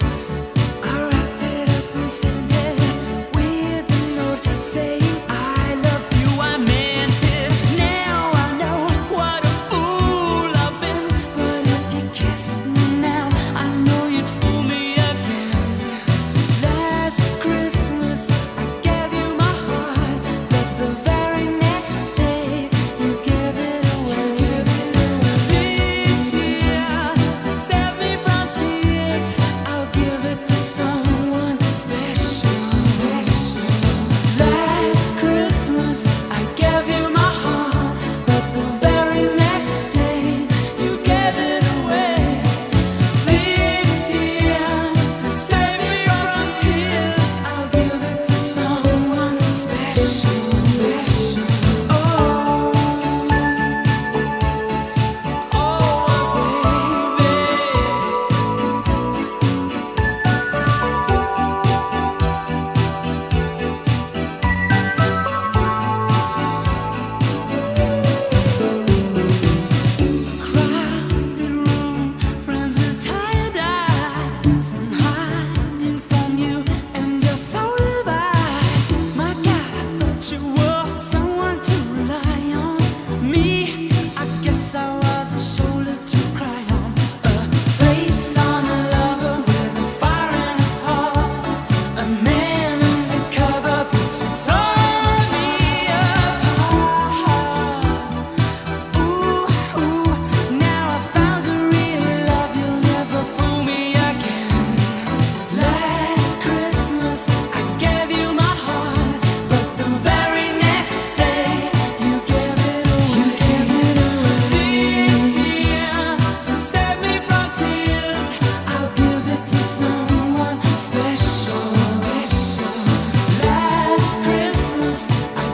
Christmas. eyes.